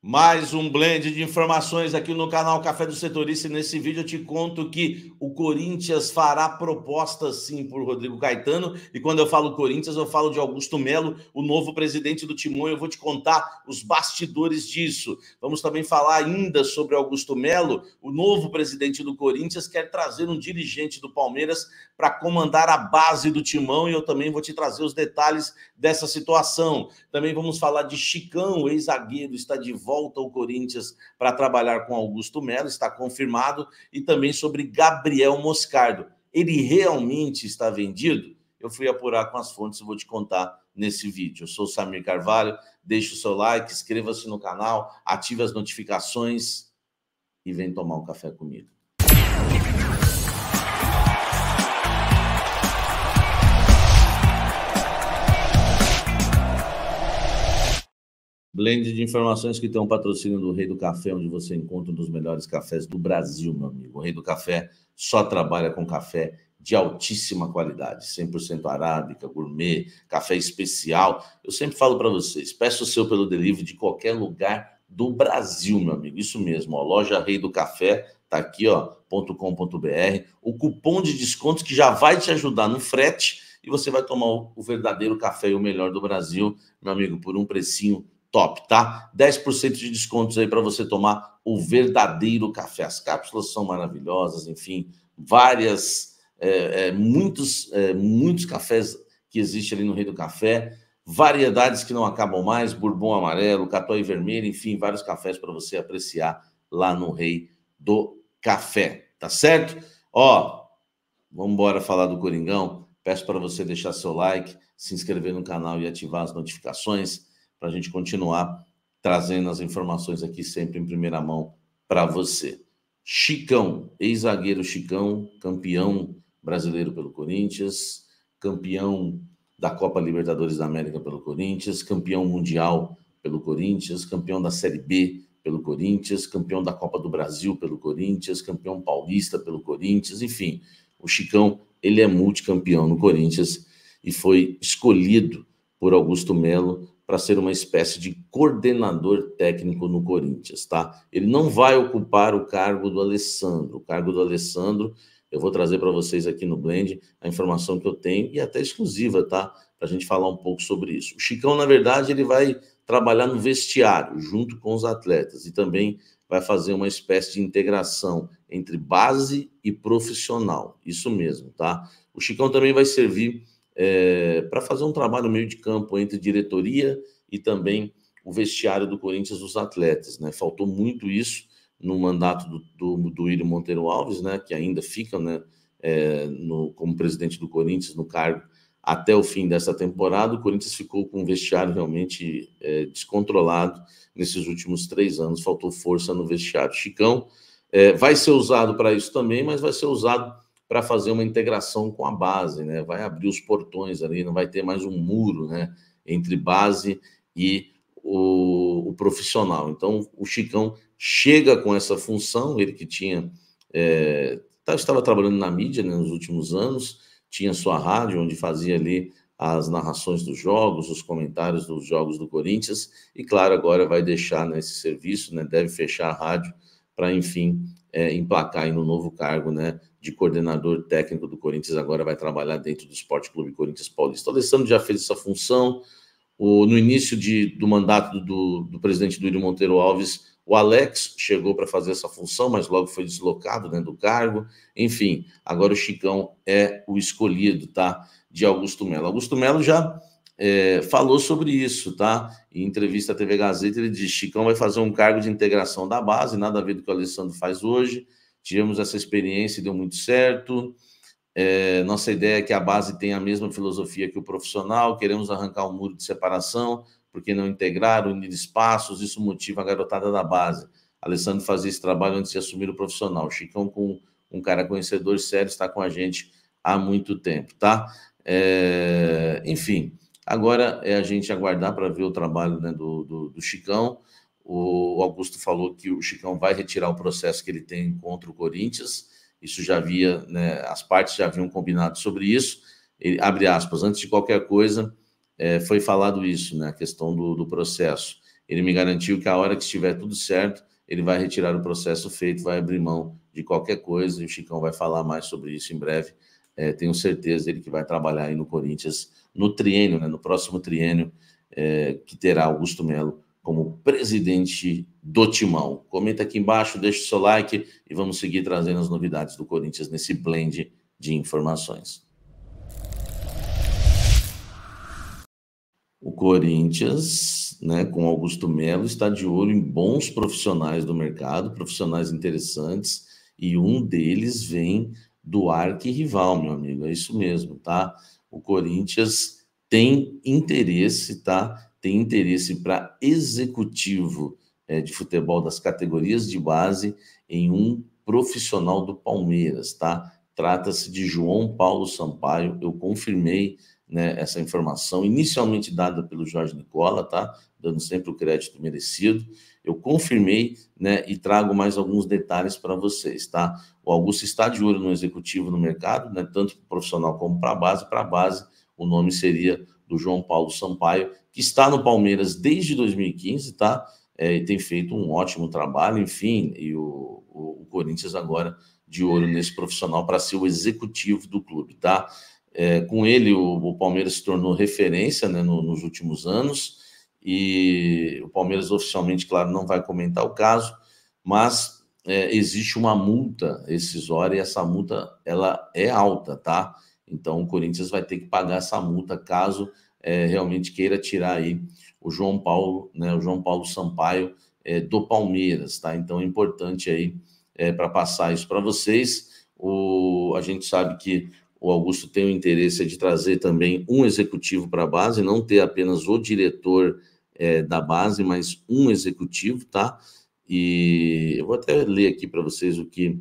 Mais um blend de informações aqui no canal Café do Setorista. E nesse vídeo eu te conto que o Corinthians fará proposta sim por Rodrigo Caetano. E quando eu falo Corinthians, eu falo de Augusto Melo, o novo presidente do Timão. Eu vou te contar os bastidores disso. Vamos também falar ainda sobre Augusto Melo. O novo presidente do Corinthians quer trazer um dirigente do Palmeiras para comandar a base do Timão. E eu também vou te trazer os detalhes dessa situação. Também vamos falar de Chicão, ex-zagueiro, está de volta volta ao Corinthians para trabalhar com Augusto Melo, está confirmado, e também sobre Gabriel Moscardo. Ele realmente está vendido? Eu fui apurar com as fontes e vou te contar nesse vídeo. Eu sou o Samir Carvalho, deixe o seu like, inscreva-se no canal, ative as notificações e vem tomar um café comigo. Blend de informações que tem um patrocínio do Rei do Café, onde você encontra um dos melhores cafés do Brasil, meu amigo. O Rei do Café só trabalha com café de altíssima qualidade, 100% arábica, gourmet, café especial. Eu sempre falo para vocês, peça o seu pelo delivery de qualquer lugar do Brasil, meu amigo. Isso mesmo, ó, loja Rei do Café, tá aqui, ó, .com.br. O cupom de descontos que já vai te ajudar no frete e você vai tomar o verdadeiro café e o melhor do Brasil, meu amigo, por um precinho top, tá? 10% de descontos aí para você tomar o verdadeiro café. As cápsulas são maravilhosas, enfim, várias, é, é, muitos, é, muitos cafés que existem ali no Rei do Café, variedades que não acabam mais, bourbon amarelo, catuai vermelho, enfim, vários cafés para você apreciar lá no Rei do Café, tá certo? Ó, vamos embora falar do Coringão. Peço para você deixar seu like, se inscrever no canal e ativar as notificações para a gente continuar trazendo as informações aqui sempre em primeira mão para você. Chicão, ex-zagueiro Chicão, campeão brasileiro pelo Corinthians, campeão da Copa Libertadores da América pelo Corinthians, campeão mundial pelo Corinthians, campeão da Série B pelo Corinthians, campeão da Copa do Brasil pelo Corinthians, campeão paulista pelo Corinthians, enfim, o Chicão, ele é multicampeão no Corinthians e foi escolhido por Augusto Melo para ser uma espécie de coordenador técnico no Corinthians, tá? Ele não vai ocupar o cargo do Alessandro. O cargo do Alessandro, eu vou trazer para vocês aqui no Blend a informação que eu tenho e até exclusiva, tá? Para a gente falar um pouco sobre isso. O Chicão, na verdade, ele vai trabalhar no vestiário junto com os atletas e também vai fazer uma espécie de integração entre base e profissional. Isso mesmo, tá? O Chicão também vai servir é, para fazer um trabalho meio de campo entre diretoria e também o vestiário do Corinthians dos atletas. Né? Faltou muito isso no mandato do, do, do Monteiro Alves, né? que ainda fica né, é, no, como presidente do Corinthians no cargo até o fim dessa temporada. O Corinthians ficou com um vestiário realmente é, descontrolado nesses últimos três anos. Faltou força no vestiário. Chicão é, vai ser usado para isso também, mas vai ser usado para fazer uma integração com a base, né? Vai abrir os portões ali, não vai ter mais um muro, né? Entre base e o, o profissional. Então, o Chicão chega com essa função, ele que tinha é, tá, estava trabalhando na mídia né, nos últimos anos, tinha sua rádio onde fazia ali as narrações dos jogos, os comentários dos jogos do Corinthians, e claro, agora vai deixar nesse né, serviço, né, deve fechar a rádio para, enfim, é, emplacar aí no novo cargo, né, de coordenador técnico do Corinthians, agora vai trabalhar dentro do Esporte Clube Corinthians Paulista. O Alessandro já fez essa função. O, no início de, do mandato do, do presidente Duílio Monteiro Alves, o Alex chegou para fazer essa função, mas logo foi deslocado né, do cargo. Enfim, agora o Chicão é o escolhido, tá? De Augusto Melo. Augusto Melo já é, falou sobre isso, tá? Em entrevista à TV Gazeta, ele disse: Chicão vai fazer um cargo de integração da base, nada a ver do que o Alessandro faz hoje. Tivemos essa experiência e deu muito certo. É, nossa ideia é que a base tenha a mesma filosofia que o profissional. Queremos arrancar um muro de separação, porque não integrar, unir espaços, isso motiva a garotada da base. Alessandro fazia esse trabalho antes de assumir o profissional. O Chicão, com um cara conhecedor sério, está com a gente há muito tempo, tá? É, enfim, agora é a gente aguardar para ver o trabalho né, do, do, do Chicão. O Augusto falou que o Chicão vai retirar o processo que ele tem contra o Corinthians. Isso já havia, né, as partes já haviam combinado sobre isso. Ele, abre aspas, antes de qualquer coisa, é, foi falado isso, né, a questão do, do processo. ele me garantiu que a hora que estiver tudo certo, ele vai retirar o processo feito, vai abrir mão de qualquer coisa, e o Chicão vai falar mais sobre isso em breve. É, tenho certeza dele que vai trabalhar aí no Corinthians no triênio, né, no próximo triênio, é, que terá Augusto Melo como presidente do Timão. Comenta aqui embaixo, deixe seu like e vamos seguir trazendo as novidades do Corinthians nesse blend de informações. O Corinthians, né, com Augusto Melo, está de olho em bons profissionais do mercado, profissionais interessantes, e um deles vem do arqui-rival, meu amigo. É isso mesmo, tá? O Corinthians tem interesse, tá? Tem interesse para executivo é, de futebol das categorias de base em um profissional do Palmeiras, tá? Trata-se de João Paulo Sampaio. Eu confirmei né, essa informação, inicialmente dada pelo Jorge Nicola, tá? Dando sempre o crédito merecido. Eu confirmei, né, e trago mais alguns detalhes para vocês, tá? O Augusto está de olho no executivo no mercado, né, tanto para profissional como para a base. Para a base, o nome seria do João Paulo Sampaio, que está no Palmeiras desde 2015, tá? É, e tem feito um ótimo trabalho, enfim, e o, o, o Corinthians agora de olho nesse profissional para ser o executivo do clube, tá? É, com ele, o, o, Palmeiras se tornou referência né, no, nos últimos anos e o Palmeiras oficialmente, claro, não vai comentar o caso, mas é, existe uma multa rescisória e essa multa ela é alta, tá? Então o Corinthians vai ter que pagar essa multa caso é, realmente queira tirar aí o João Paulo, né, o João Paulo Sampaio é, do Palmeiras, tá? Então é importante aí é, para passar isso para vocês. O, a gente sabe que o Augusto tem o interesse de trazer também um executivo para a base, não ter apenas o diretor é, da base, mas um executivo, tá? E eu vou até ler aqui para vocês o que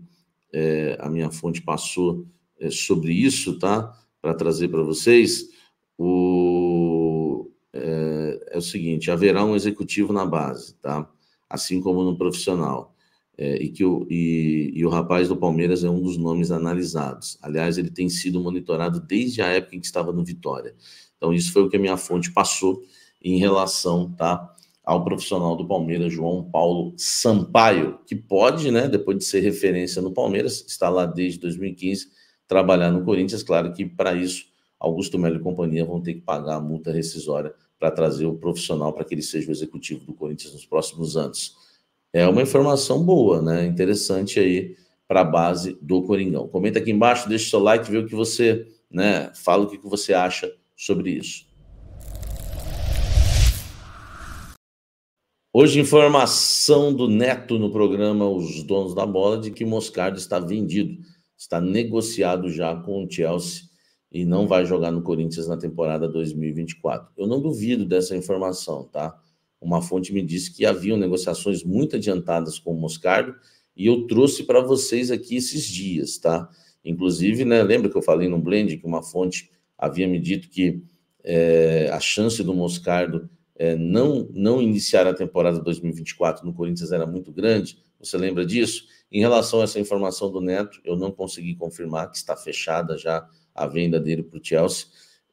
é, a minha fonte passou é, sobre isso, tá? Para trazer para vocês. O, é, o seguinte: haverá um executivo na base, tá? Assim como no profissional é, e que o, e, e, o rapaz do Palmeiras é um dos nomes analisados. Aliás, ele tem sido monitorado desde a época em que estava no Vitória. Então, isso foi o que a minha fonte passou em relação tá, ao profissional do Palmeiras, João Paulo Sampaio, que pode, né, depois de ser referência no Palmeiras, está lá desde 2015, trabalhar no Corinthians. Claro que para isso, Augusto Melo e companhia vão ter que pagar a multa rescisória para trazer o profissional para que ele seja o executivo do Corinthians nos próximos anos é uma informação boa, né? Interessante aí para a base do Coringão. Comenta aqui embaixo, deixa o seu like, vê o que você, né? Fala o que você acha sobre isso. Hoje, informação do Neto no programa Os Donos da Bola de que Moscardo está vendido, está negociado já com o Chelsea e não vai jogar no Corinthians na temporada 2024. Eu não duvido dessa informação, tá? Uma fonte me disse que haviam negociações muito adiantadas com o Moscardo e eu trouxe para vocês aqui esses dias, tá? Inclusive, né, lembra que eu falei no Blend que uma fonte havia me dito que é, a chance do Moscardo é, não, não iniciar a temporada 2024 no Corinthians era muito grande? Você lembra disso? Em relação a essa informação do Neto, eu não consegui confirmar que está fechada já a venda dele para o Chelsea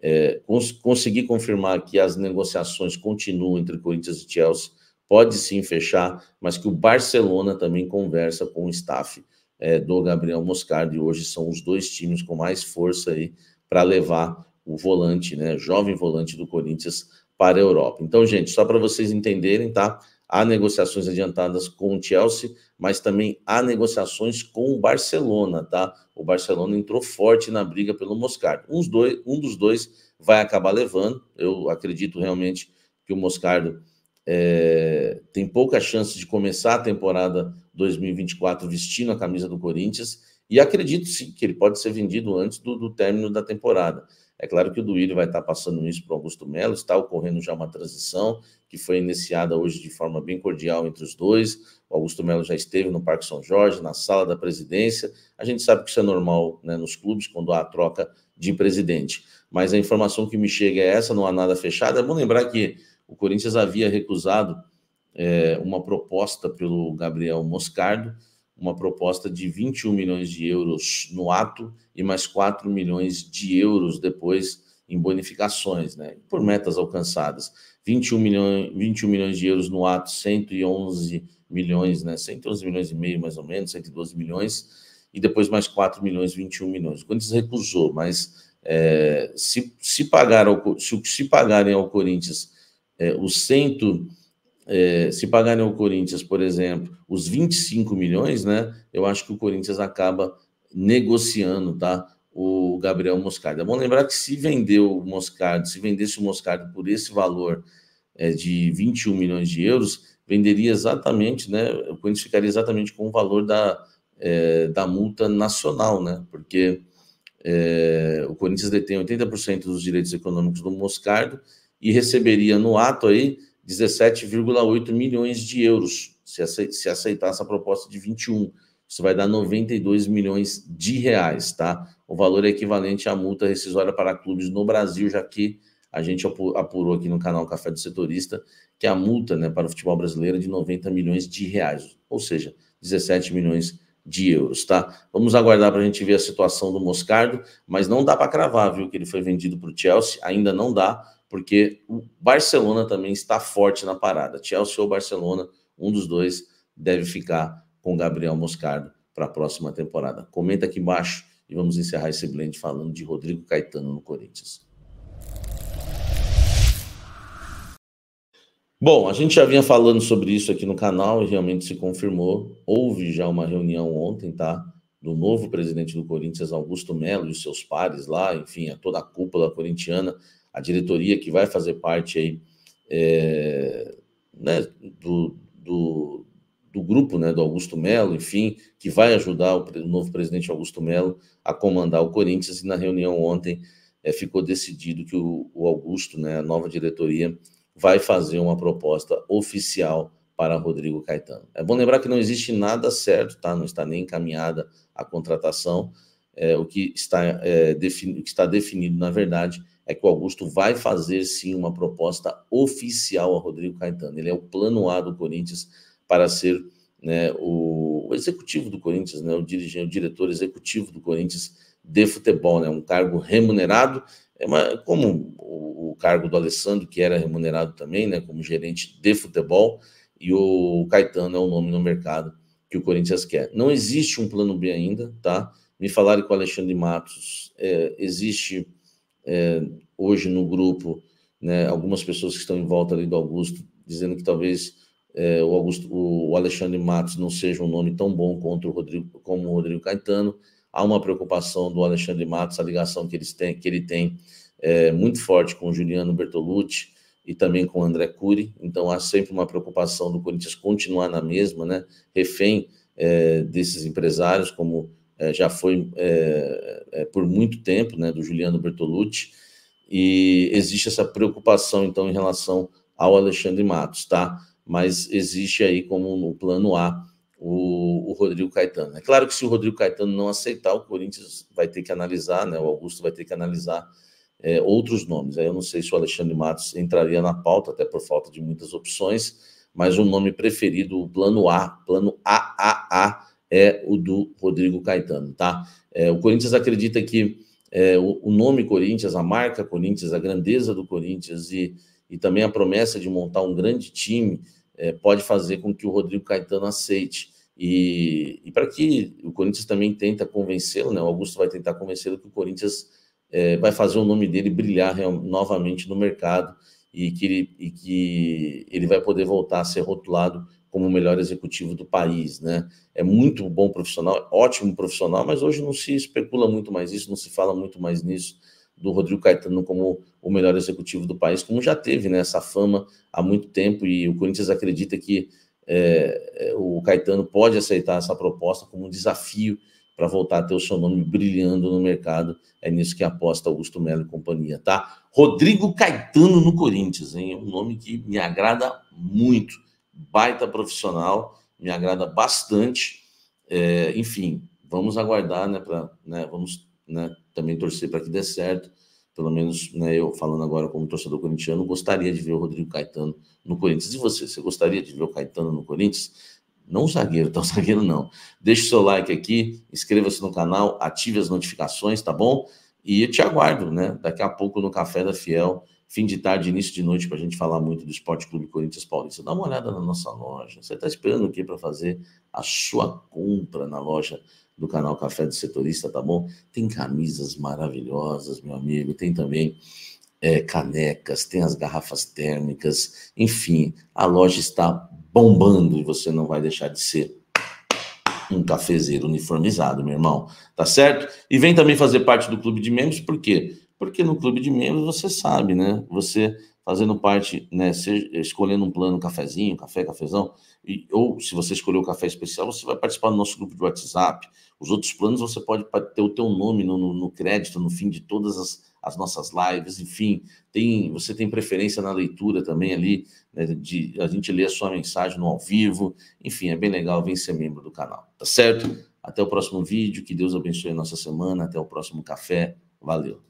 é, cons conseguir confirmar que as negociações continuam entre Corinthians e Chelsea, pode sim fechar, mas que o Barcelona também conversa com o staff é, do Gabriel Moscardo, e hoje são os dois times com mais força aí para levar o volante, né, jovem volante do Corinthians para a Europa. Então, gente, só para vocês entenderem, tá? Há negociações adiantadas com o Chelsea, mas também há negociações com o Barcelona, tá? O Barcelona entrou forte na briga pelo Moscardo. Uns dois, um dos dois vai acabar levando. Eu acredito realmente que o Moscardo é, tem pouca chance de começar a temporada 2024 vestindo a camisa do Corinthians. E acredito sim que ele pode ser vendido antes do, do término da temporada. É claro que o Duílio vai estar passando isso para o Augusto Melo, está ocorrendo já uma transição que foi iniciada hoje de forma bem cordial entre os dois. O Augusto Melo já esteve no Parque São Jorge, na sala da presidência. A gente sabe que isso é normal né, nos clubes, quando há troca de presidente. Mas a informação que me chega é essa, não há nada fechado. É bom lembrar que o Corinthians havia recusado é, uma proposta pelo Gabriel Moscardo, uma proposta de 21 milhões de euros no ato e mais 4 milhões de euros depois em bonificações, né? Por metas alcançadas. 21 milhões, 21 milhões de euros no ato, 111 milhões, né? 111 milhões e meio, mais ou menos, 112 milhões, e depois mais 4 milhões, 21 milhões. O Corinthians recusou, mas é, se, se, pagar ao, se, se pagarem ao Corinthians é, os cento, é, se pagarem ao Corinthians, por exemplo, os 25 milhões, né? Eu acho que o Corinthians acaba negociando, tá? O Gabriel Moscardo. É bom lembrar que se vendeu o Moscardo, se vendesse o Moscardo por esse valor é, de 21 milhões de euros, venderia exatamente, né? O Corinthians ficaria exatamente com o valor da, é, da multa nacional, né? Porque é, o Corinthians detém 80% dos direitos econômicos do Moscardo e receberia no ato aí 17,8 milhões de euros se aceitasse a proposta de 21. Isso vai dar 92 milhões de reais, tá? O valor é equivalente à multa rescisória para clubes no Brasil, já que a gente apurou aqui no canal Café do Setorista que a multa né, para o futebol brasileiro é de 90 milhões de reais, ou seja, 17 milhões de euros, tá? Vamos aguardar para a gente ver a situação do Moscardo, mas não dá para cravar, viu, que ele foi vendido para o Chelsea, ainda não dá, porque o Barcelona também está forte na parada. Chelsea ou Barcelona, um dos dois deve ficar com Gabriel Moscardo para a próxima temporada. Comenta aqui embaixo e vamos encerrar esse blend falando de Rodrigo Caetano no Corinthians. Bom, a gente já vinha falando sobre isso aqui no canal e realmente se confirmou. Houve já uma reunião ontem, tá? Do novo presidente do Corinthians, Augusto Melo, e seus pares lá, enfim, a toda a cúpula corintiana, a diretoria que vai fazer parte aí é, né, do, do, do, grupo né, do Augusto Melo, enfim, que vai ajudar o, o, novo presidente Augusto Melo a comandar o Corinthians. E na reunião ontem é, ficou decidido que o, o Augusto, né, a nova diretoria, vai fazer uma proposta oficial para Rodrigo Caetano. É bom lembrar que não existe nada certo, tá? Não está nem encaminhada a contratação. É, o que está, é, defini que está definido, na verdade, é que o Augusto vai fazer sim uma proposta oficial a Rodrigo Caetano. Ele é o plano A do Corinthians para ser né, o, o, executivo do Corinthians, né, o dirigente, o diretor executivo do Corinthians de futebol, né, um cargo remunerado, é uma, como o, o, cargo do Alessandro, que era remunerado também, né, como gerente de futebol, e o Caetano é o nome no mercado que o Corinthians quer. Não existe um plano B ainda, tá? Me falaram com o Alexandre Matos, é, existe é, hoje no grupo, né, algumas pessoas que estão em volta ali do Augusto, dizendo que talvez é, o, Augusto, o Alexandre Matos não seja um nome tão bom contra o Rodrigo, como o Rodrigo Caetano. Há uma preocupação do Alexandre Matos, a ligação que, eles têm, que ele tem é, muito forte com o Juliano Bertolucci e também com o André Cury. Então há sempre uma preocupação do Corinthians continuar na mesma, né? refém é, desses empresários, como é, já foi é, é, por muito tempo, né, do Juliano Bertolucci, e existe essa preocupação, então, em relação ao Alexandre Matos, tá? Mas existe aí como no plano A o, o, Rodrigo Caetano. É claro que se o Rodrigo Caetano não aceitar, o Corinthians vai ter que analisar, né? O Augusto vai ter que analisar é, outros nomes. Aí eu não sei se o Alexandre Matos entraria na pauta, até por falta de muitas opções, mas o nome preferido, o plano A, plano AAA, é o do Rodrigo Caetano, tá? É, o Corinthians acredita que é, o, o, nome Corinthians, a marca Corinthians, a grandeza do Corinthians e, e também a promessa de montar um grande time é, pode fazer com que o Rodrigo Caetano aceite. E, e para que o Corinthians também tenta convencê-lo, né? O Augusto vai tentar convencê-lo que o Corinthians é, vai fazer o nome dele brilhar real, novamente no mercado e que, ele, e que ele vai poder voltar a ser rotulado como o melhor executivo do país, né? É muito bom profissional, ótimo profissional, mas hoje não se especula muito mais isso, não se fala muito mais nisso do Rodrigo Caetano como o melhor executivo do país, como já teve né, essa fama há muito tempo, e o Corinthians acredita que é, é o Caetano pode aceitar essa proposta como um desafio para voltar a ter o seu nome brilhando no mercado. É nisso que aposta Augusto Melo e companhia, tá? Rodrigo Caetano no Corinthians, hein? Um nome que me agrada muito baita profissional, me agrada bastante. É, enfim, vamos aguardar, né? Pra, né vamos né, também torcer para que dê certo. Pelo menos, né, eu falando agora como torcedor corintiano, gostaria de ver o Rodrigo Caetano no Corinthians. E você, você gostaria de ver o Caetano no Corinthians? Não o zagueiro, tá? O zagueiro não. Deixe o seu like aqui, inscreva-se no canal, ative as notificações, tá bom? E eu te aguardo, né? Daqui a pouco no Café da Fiel, fim de tarde, início de noite, para a gente falar muito do Esporte Clube Corinthians Paulista. Dá uma olhada na nossa loja. Você está esperando o quê para fazer a sua compra na loja do canal Café do Setorista, tá bom? Tem camisas maravilhosas, meu amigo. Tem também é, canecas, tem as garrafas térmicas. Enfim, a loja está bombando e você não vai deixar de ser um cafezeiro uniformizado, meu irmão, tá certo? E vem também fazer parte do clube de membros, por quê? Porque no clube de membros você sabe, né? Você fazendo parte, né? escolhendo um plano, um cafezinho, café, cafezão, e, ou se você escolher o café especial, você vai participar do nosso grupo de WhatsApp. Os outros planos você pode ter o teu nome no, no, no crédito no fim de todas as, as nossas lives, enfim, tem, você tem preferência na leitura também ali, né, de a gente ler a sua mensagem no ao vivo, enfim, é bem legal, vem ser membro do canal, tá certo? Até o próximo vídeo, que Deus abençoe a nossa semana, até o próximo café, valeu!